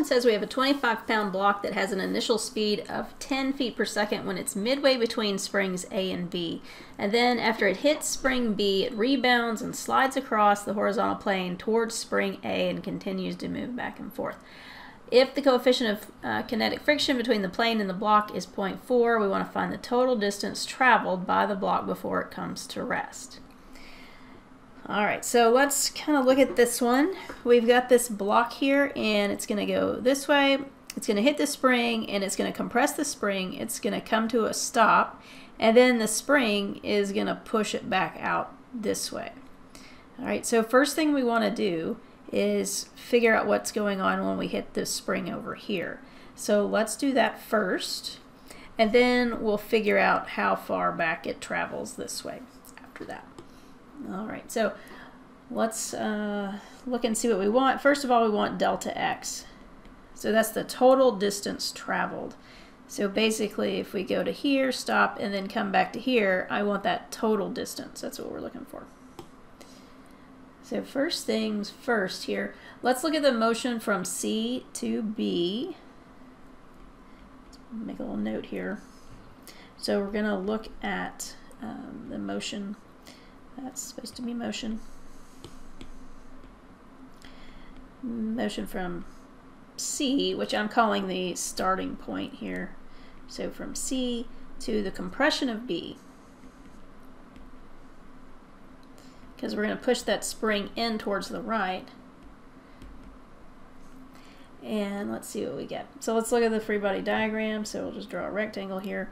one says we have a 25 pound block that has an initial speed of 10 feet per second when it's midway between springs A and B. And then after it hits spring B, it rebounds and slides across the horizontal plane towards spring A and continues to move back and forth. If the coefficient of uh, kinetic friction between the plane and the block is 0.4, we want to find the total distance traveled by the block before it comes to rest. All right, so let's kind of look at this one. We've got this block here and it's gonna go this way. It's gonna hit the spring and it's gonna compress the spring. It's gonna come to a stop and then the spring is gonna push it back out this way. All right, so first thing we wanna do is figure out what's going on when we hit this spring over here. So let's do that first and then we'll figure out how far back it travels this way after that. All right, so let's uh, look and see what we want. First of all, we want delta x. So that's the total distance traveled. So basically, if we go to here, stop, and then come back to here, I want that total distance. That's what we're looking for. So first things first here, let's look at the motion from C to B. Let's make a little note here. So we're going to look at um, the motion that's supposed to be motion. Motion from C, which I'm calling the starting point here. So from C to the compression of B. Because we're going to push that spring in towards the right. And let's see what we get. So let's look at the free body diagram. So we'll just draw a rectangle here.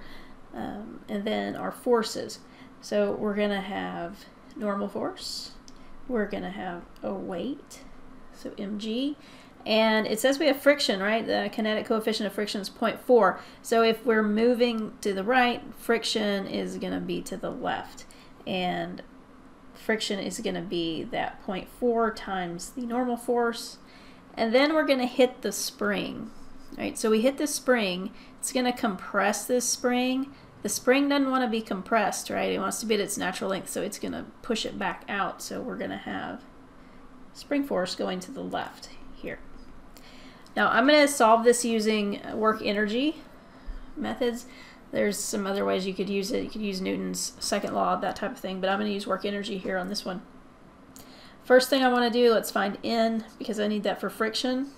Um, and then our forces. So we're going to have normal force. We're going to have a weight, so mg. And it says we have friction, right? The kinetic coefficient of friction is 0.4. So if we're moving to the right, friction is going to be to the left. And friction is going to be that 0.4 times the normal force. And then we're going to hit the spring. Right, so we hit the spring. It's going to compress this spring the spring doesn't want to be compressed, right? It wants to be at its natural length, so it's going to push it back out. So we're going to have spring force going to the left here. Now I'm going to solve this using work energy methods. There's some other ways you could use it. You could use Newton's second law, that type of thing, but I'm going to use work energy here on this one. First thing I want to do, let's find N because I need that for friction.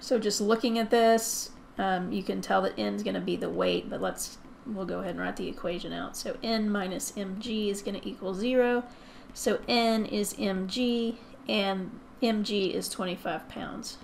So just looking at this, um, you can tell that n is going to be the weight, but let's we'll go ahead and write the equation out. So n minus mg is going to equal 0. So n is mg, and mg is 25 pounds.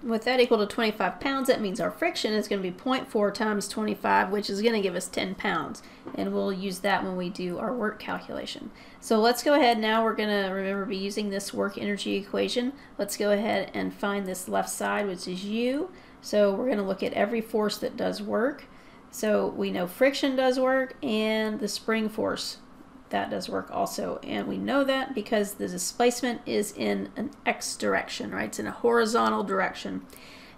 With that equal to 25 pounds, that means our friction is going to be 0.4 times 25, which is going to give us 10 pounds. And we'll use that when we do our work calculation. So let's go ahead now. We're going to remember be using this work energy equation. Let's go ahead and find this left side, which is U. So we're going to look at every force that does work. So we know friction does work and the spring force that does work also. And we know that because the displacement is in an x direction, right? It's in a horizontal direction.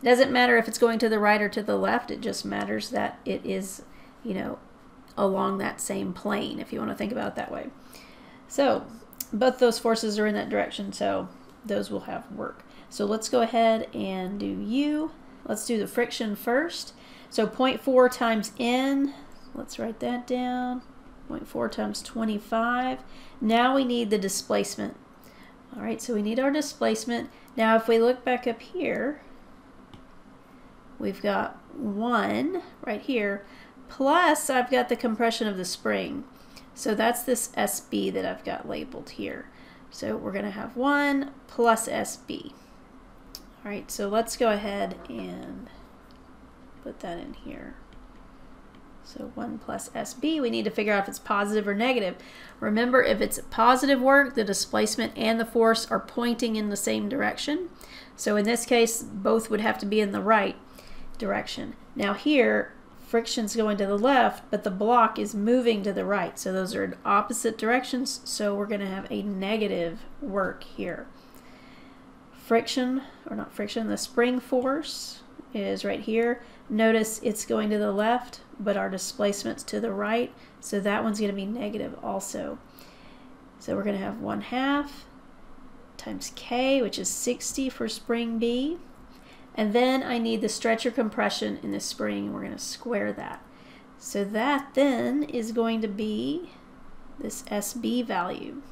It doesn't matter if it's going to the right or to the left. It just matters that it is, you know, along that same plane, if you want to think about it that way. So both those forces are in that direction, so those will have work. So let's go ahead and do U Let's do the friction first. So 0.4 times N, let's write that down. 0.4 times 25. Now we need the displacement. All right, so we need our displacement. Now if we look back up here, we've got 1 right here, plus I've got the compression of the spring. So that's this SB that I've got labeled here. So we're going to have 1 plus SB. All right, so let's go ahead and put that in here. So 1 plus SB, we need to figure out if it's positive or negative. Remember, if it's positive work, the displacement and the force are pointing in the same direction. So in this case, both would have to be in the right direction. Now here, friction's going to the left, but the block is moving to the right. So those are in opposite directions, so we're going to have a negative work here friction, or not friction, the spring force is right here. Notice it's going to the left, but our displacement's to the right, so that one's going to be negative also. So we're going to have 1 half times K, which is 60 for spring B. And then I need the stretcher compression in the spring, and we're going to square that. So that then is going to be this SB value,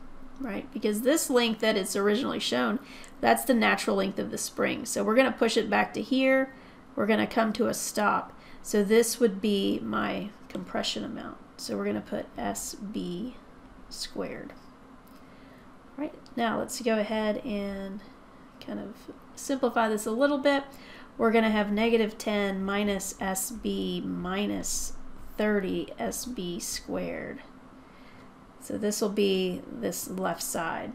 right? Because this length that it's originally shown, that's the natural length of the spring. So we're going to push it back to here. We're going to come to a stop. So this would be my compression amount. So we're going to put SB squared. Right, now let's go ahead and kind of simplify this a little bit. We're going to have negative 10 minus SB minus 30 SB squared. So this will be this left side.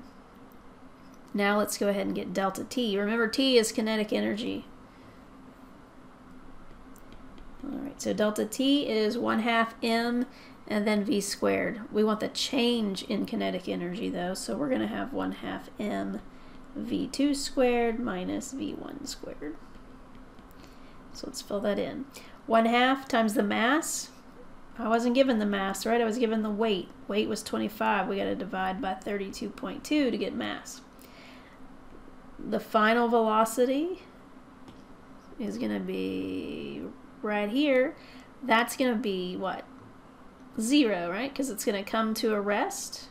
Now let's go ahead and get delta T. Remember T is kinetic energy. All right, so delta T is 1 half M and then V squared. We want the change in kinetic energy though, so we're going to have 1 half M V2 squared minus V1 squared. So let's fill that in. 1 half times the mass. I wasn't given the mass, right? I was given the weight. Weight was 25. We got to divide by 32.2 to get mass. The final velocity is going to be right here. That's going to be what? zero, right? Because it's going to come to a rest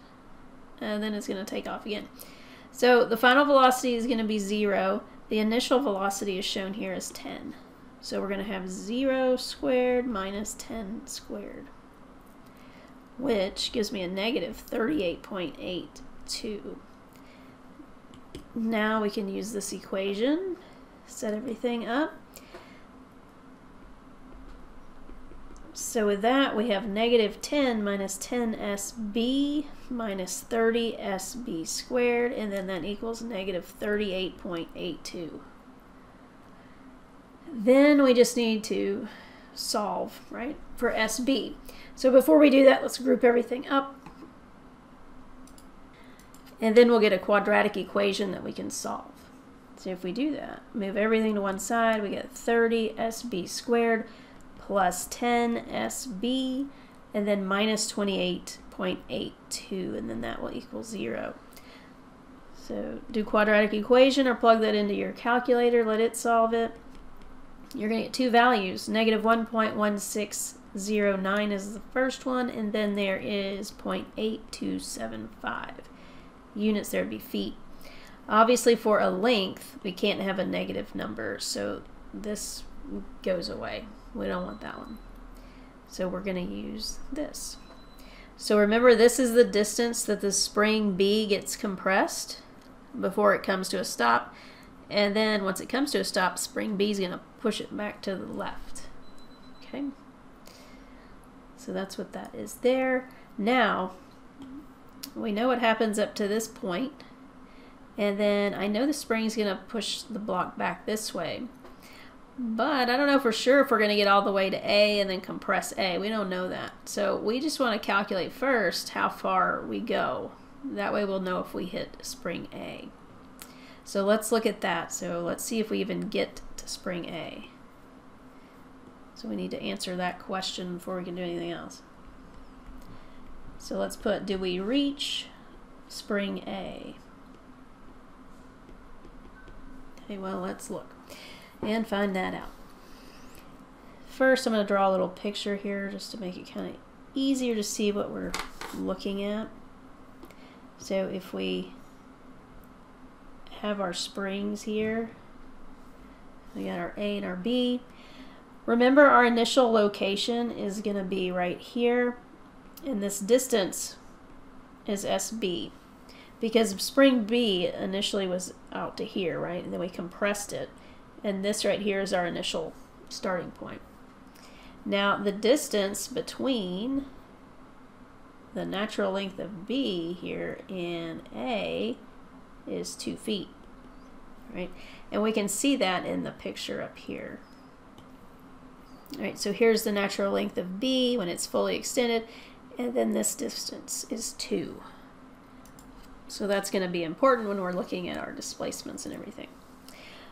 and then it's going to take off again. So the final velocity is going to be zero. The initial velocity is shown here as 10. So we're going to have 0 squared minus 10 squared, which gives me a negative 38.82. Now we can use this equation, set everything up. So with that, we have negative 10 minus 10sb minus 30sb squared, and then that equals negative 38.82. Then we just need to solve, right, for sb. So before we do that, let's group everything up. And then we'll get a quadratic equation that we can solve. So if we do that, move everything to one side, we get 30sb squared plus 10 SB, and then minus 28.82, and then that will equal 0. So do quadratic equation or plug that into your calculator, let it solve it. You're going to get two values. Negative 1.1609 is the first one, and then there is 0.8275 units. There would be feet. Obviously, for a length, we can't have a negative number, so this goes away. We don't want that one. So we're going to use this. So remember, this is the distance that the spring B gets compressed before it comes to a stop. And then once it comes to a stop, spring B is going to push it back to the left. Okay. So that's what that is there. Now, we know what happens up to this point. And then I know the spring is going to push the block back this way. But I don't know for sure if we're going to get all the way to A and then compress A. We don't know that. So we just want to calculate first how far we go. That way we'll know if we hit spring A. So let's look at that. So let's see if we even get to spring A. So we need to answer that question before we can do anything else. So let's put, do we reach spring A? Okay, well, let's look and find that out. First, I'm going to draw a little picture here just to make it kind of easier to see what we're looking at. So if we have our springs here, we got our A and our B. Remember our initial location is going to be right here, and this distance is SB because spring B initially was out to here, right? And then we compressed it. And this right here is our initial starting point. Now the distance between the natural length of B here and A is two feet, right? And we can see that in the picture up here. All right, so here's the natural length of B when it's fully extended, and then this distance is two. So that's going to be important when we're looking at our displacements and everything.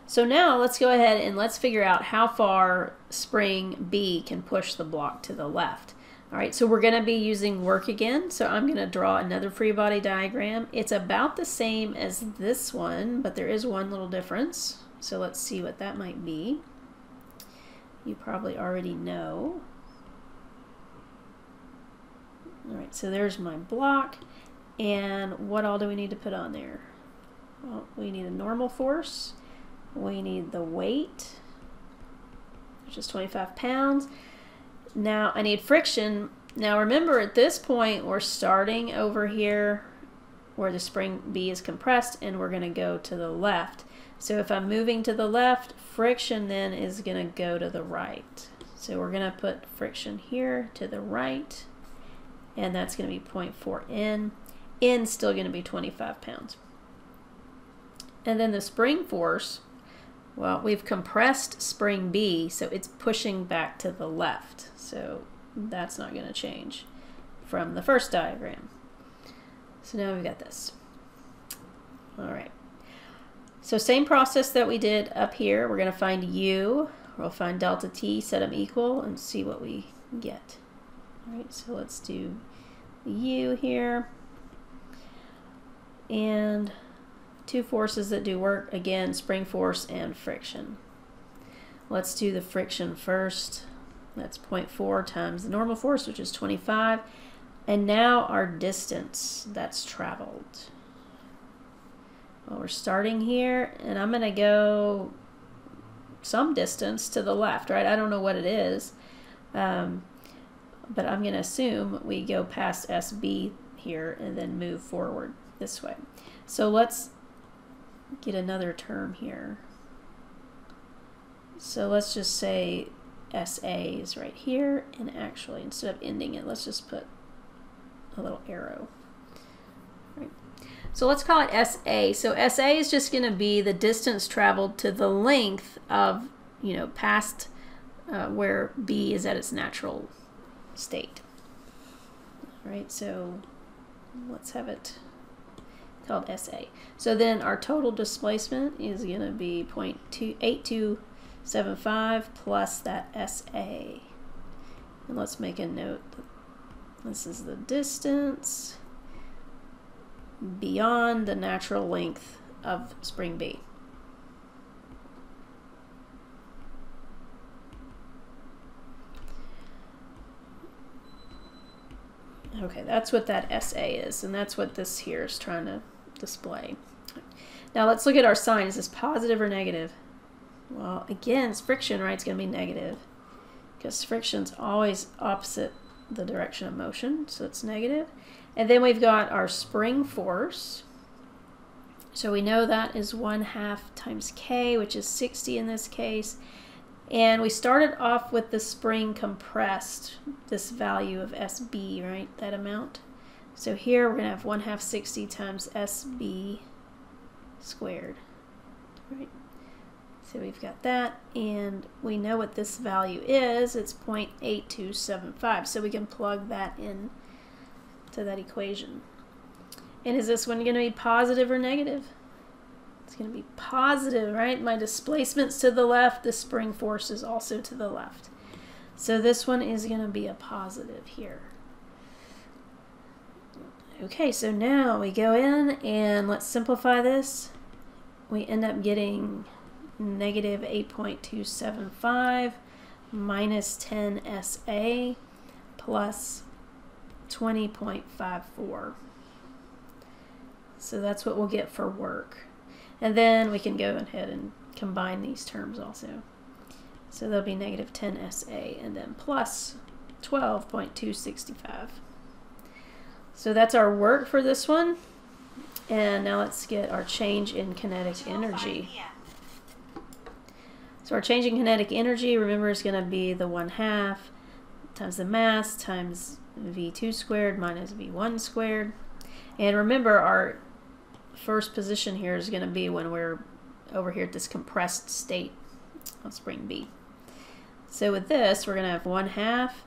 So now let's go ahead and let's figure out how far spring B can push the block to the left. All right, so we're going to be using work again. So I'm going to draw another free body diagram. It's about the same as this one, but there is one little difference. So let's see what that might be. You probably already know. All right, so there's my block. And what all do we need to put on there? Well, we need a normal force. We need the weight, which is 25 pounds. Now I need friction. Now remember at this point we're starting over here where the spring B is compressed and we're going to go to the left. So if I'm moving to the left, friction then is going to go to the right. So we're going to put friction here to the right and that's going to be 0.4 N. N still going to be 25 pounds. And then the spring force, well, we've compressed spring B, so it's pushing back to the left. So that's not going to change from the first diagram. So now we've got this. All right. So same process that we did up here. We're going to find U. We'll find delta T, set them equal, and see what we get. All right, so let's do U here. And two forces that do work, again, spring force and friction. Let's do the friction first. That's 0.4 times the normal force, which is 25. And now our distance that's traveled. Well, we're starting here, and I'm going to go some distance to the left, right? I don't know what it is, um, but I'm going to assume we go past SB here and then move forward this way. So let's get another term here. So let's just say SA is right here, and actually, instead of ending it, let's just put a little arrow. Right. So let's call it SA. So SA is just going to be the distance traveled to the length of, you know, past uh, where B is at its natural state. All right, so let's have it called SA. So then our total displacement is going to be 0.8275 plus that SA. And let's make a note. that This is the distance beyond the natural length of spring B. Okay, that's what that SA is, and that's what this here is trying to display. Now let's look at our sign. Is this positive or negative? Well, again, it's friction, right? It's going to be negative because friction's always opposite the direction of motion, so it's negative. And then we've got our spring force. So we know that is 1 half times k, which is 60 in this case. And we started off with the spring compressed, this value of SB, right, that amount. So here we're going to have 1 half 60 times SB squared, right? So we've got that, and we know what this value is. It's 0.8275, so we can plug that in to that equation. And is this one going to be positive or negative? It's going to be positive, right? My displacement's to the left. The spring force is also to the left. So this one is going to be a positive here. Okay, so now we go in and let's simplify this. We end up getting negative 8.275 minus 10 SA plus 20.54. So that's what we'll get for work. And then we can go ahead and combine these terms also. So there'll be negative 10 SA and then plus 12.265. So that's our work for this one. And now let's get our change in kinetic energy. So our change in kinetic energy, remember, is going to be the 1 half times the mass times v2 squared minus v1 squared. And remember, our first position here is going to be when we're over here at this compressed state of spring B. So with this, we're going to have 1 half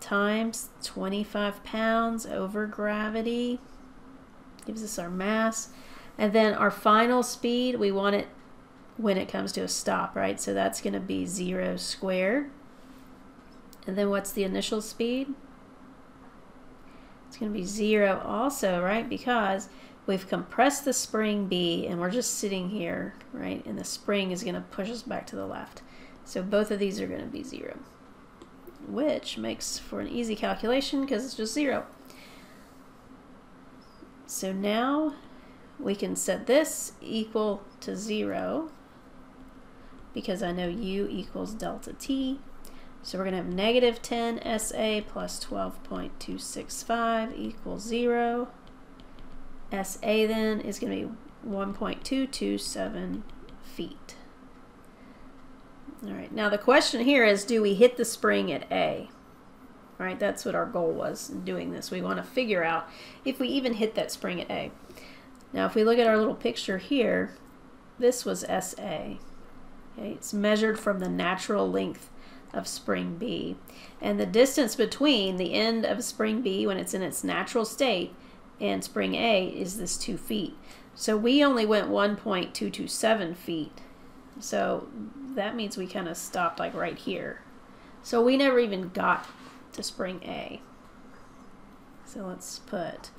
times 25 pounds over gravity gives us our mass. And then our final speed, we want it when it comes to a stop, right? So that's going to be 0 squared. And then what's the initial speed? It's going to be 0 also, right? Because we've compressed the spring B and we're just sitting here, right? And the spring is going to push us back to the left. So both of these are going to be 0, which makes for an easy calculation because it's just 0. So now we can set this equal to 0 because I know u equals delta t. So we're going to have negative 10 SA plus 12.265 equals 0. SA then is going to be 1.227 feet. All right, now the question here is, do we hit the spring at A? All right, that's what our goal was in doing this. We want to figure out if we even hit that spring at A. Now, if we look at our little picture here, this was SA. Okay, it's measured from the natural length of spring B. And the distance between the end of spring B when it's in its natural state and spring A is this 2 feet. So we only went 1.227 feet. So that means we kind of stopped like right here. So we never even got to spring A. So let's put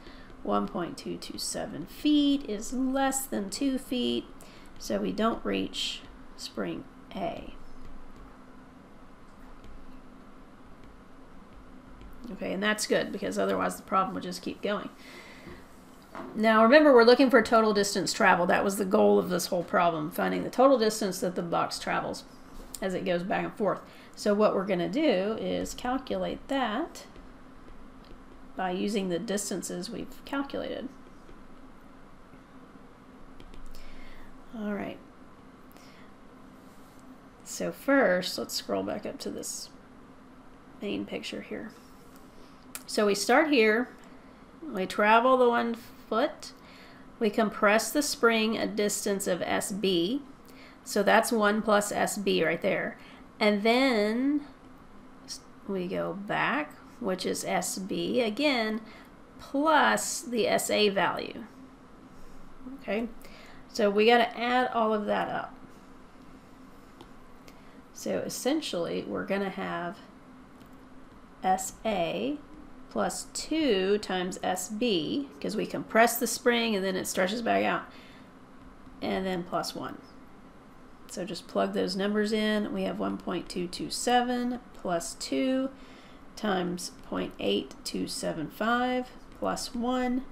1.227 feet is less than 2 feet. So we don't reach spring A. Okay, and that's good because otherwise the problem would just keep going. Now remember, we're looking for total distance traveled. That was the goal of this whole problem, finding the total distance that the box travels as it goes back and forth. So what we're going to do is calculate that by using the distances we've calculated. All right. So first, let's scroll back up to this main picture here. So we start here, we travel the one foot, we compress the spring a distance of SB, so that's 1 plus SB right there. And then we go back, which is SB, again, plus the SA value. Okay, so we got to add all of that up. So essentially, we're going to have SA plus 2 times SB, because we compress the spring and then it stretches back out, and then plus 1. So just plug those numbers in. We have 1.227 plus 2 times 0.8275 plus 1,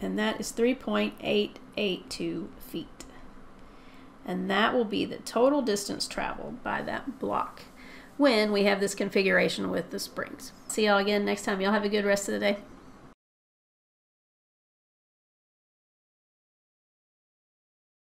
and that is 3.882 feet and that will be the total distance traveled by that block when we have this configuration with the springs. See y'all again next time. Y'all have a good rest of the day.